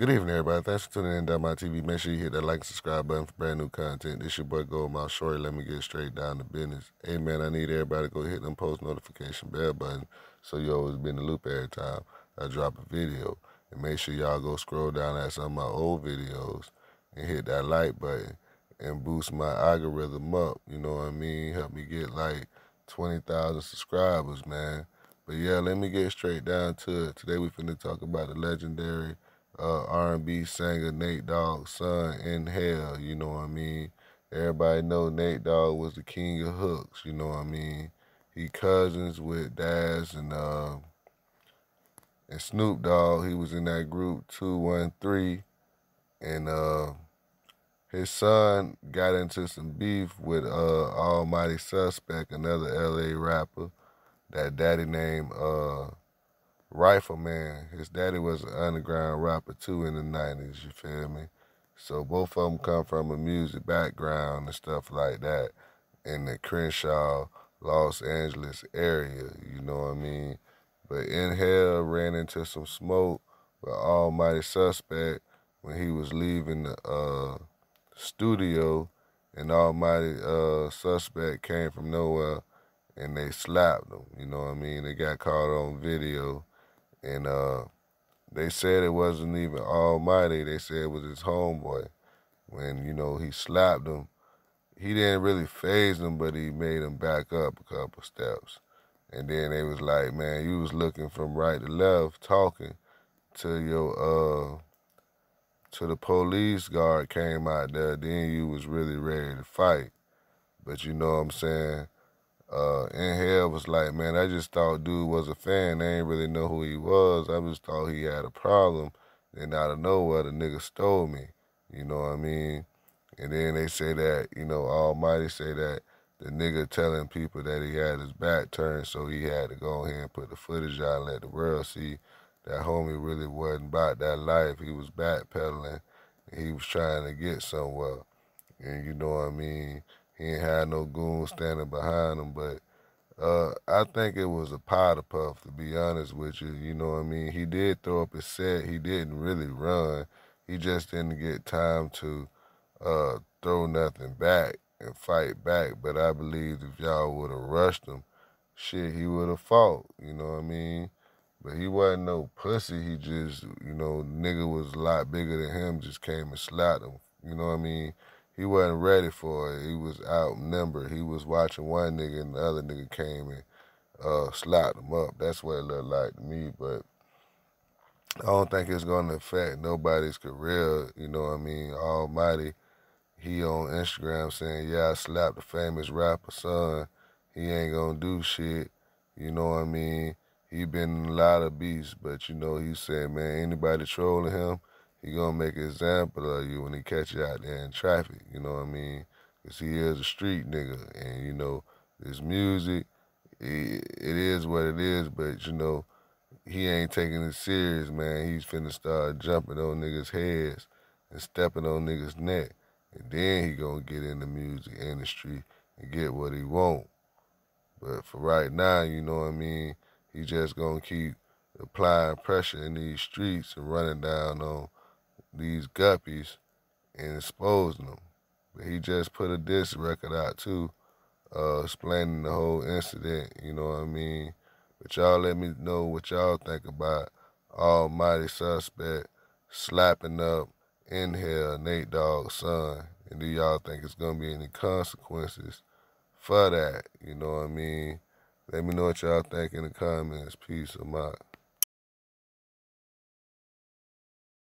Good evening, everybody. Thanks for tuning in to my TV. Make sure you hit that like and subscribe button for brand new content. This your boy Goldmouth Shorty. Let me get straight down to business. Hey, man, I need everybody to go hit them post notification bell button so you always be in the loop every time I drop a video. And make sure y'all go scroll down at some of my old videos and hit that like button and boost my algorithm up. You know what I mean? Help me get like 20,000 subscribers, man. But yeah, let me get straight down to it. Today we finna talk about the legendary uh, R&B singer Nate Dogg's son Nhale. You know what I mean? Everybody know Nate Dogg was the king of hooks. You know what I mean? He cousins with Daz and uh, and Snoop Dogg. He was in that group two one three, and uh, his son got into some beef with uh, Almighty Suspect, another L.A. rapper. That daddy named uh, Rifleman. His daddy was an underground rapper too in the 90s, you feel me? So both of them come from a music background and stuff like that in the Crenshaw, Los Angeles area, you know what I mean? But Nhale ran into some smoke with Almighty Suspect when he was leaving the uh, studio and Almighty uh, Suspect came from nowhere and they slapped him, you know what I mean? They got caught on video and uh, they said it wasn't even Almighty. They said it was his homeboy. When you know he slapped him, he didn't really phase him, but he made him back up a couple steps. And then they was like, "Man, you was looking from right to left, talking to your uh." To the police guard came out there, then you was really ready to fight. But you know what I'm saying? Uh, Nhale was like, man, I just thought dude was a fan. They ain't really know who he was. I just thought he had a problem. Then out of nowhere, the nigga stole me. You know what I mean? And then they say that, you know, Almighty say that the nigga telling people that he had his back turned, so he had to go ahead and put the footage out and let the world see that homie really wasn't about that life. He was backpedaling. He was trying to get somewhere. And you know what I mean? He ain't had no goons standing behind him, but uh, I think it was a powder puff, to be honest with you. You know what I mean? He did throw up his set. He didn't really run. He just didn't get time to uh, throw nothing back and fight back. But I believe if y'all would have rushed him, shit, he would have fought. You know what I mean? But he wasn't no pussy. He just, you know, nigga was a lot bigger than him, just came and slapped him. You know what I mean? He wasn't ready for it. He was outnumbered. He was watching one nigga and the other nigga came and uh, slapped him up. That's what it looked like to me. But I don't think it's going to affect nobody's career. You know what I mean? Almighty, he on Instagram saying, yeah, I slapped a famous rapper son. He ain't going to do shit. You know what I mean? He been in a lot of beats, but you know, he said, man, anybody trolling him, he gonna make an example of you when he catch you out there in traffic. You know what I mean? Cause he is a street nigga, and you know this music, it, it is what it is. But you know, he ain't taking it serious, man. He's finna start jumping on niggas' heads and stepping on niggas' neck, and then he gonna get in the music industry and get what he want. But for right now, you know what I mean. He just gonna keep applying pressure in these streets and running down on these guppies and exposing them. But he just put a diss record out too, uh, explaining the whole incident, you know what I mean? But y'all let me know what y'all think about Almighty Suspect slapping up Nhale Nate Dogg's son. And do y'all think it's gonna be any consequences for that? You know what I mean? Let me know what y'all think in the comments. Peace. I'm.